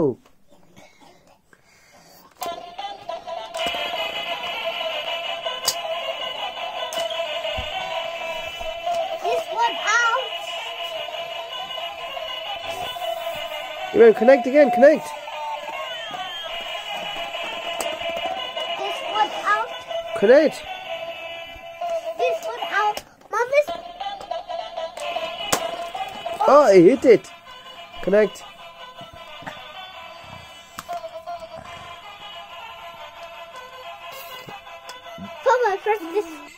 go. This one out. You connect again, connect. This one out. Connect. This one out. Mom, this. Ah, oh, I hit it. Connect. Press this.